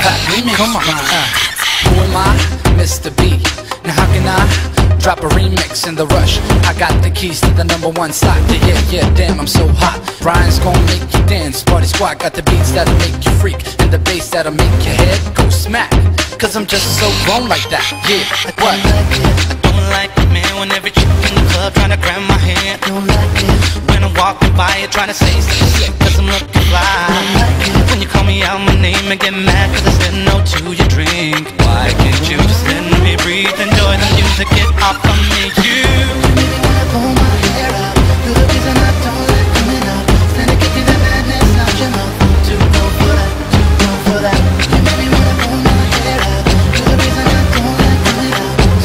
Come on. Uh, who am I? Mr. B. Now how can I drop a remix in the rush? I got the keys to the number one slot. Yeah, yeah, yeah, damn, I'm so hot. Brian's gonna make you dance. Party squad got the beats that'll make you freak. And the bass that'll make your head go smack. Cause I'm just so grown like that. Yeah, what? I don't like it, man, when every chick in the club trying to grab my hand. Don't like it, When I'm walking by you trying to say something slick cause I'm looking fly. like it. Get mad cause I said no to your drink. Why can't you just let me breathe, enjoy the music, get off of me, you? Pull my hair out, you're I don't like the madness your. Too for that, too for that. You me wanna pull my hair out. You're I don't like.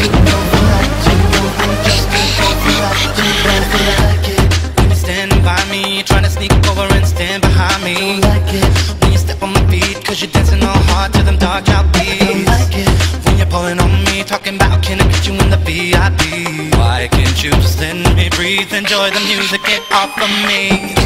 Too for that, too for just too for that, too for that. By me, trying to sneak over and stand behind me. don't like it, step on my feet, cause you're dancing all hard to them dark out beats. like it. When you're pulling on me, talking about can I get you in the VIP? Why can't you just let me breathe, enjoy the music, get off of me?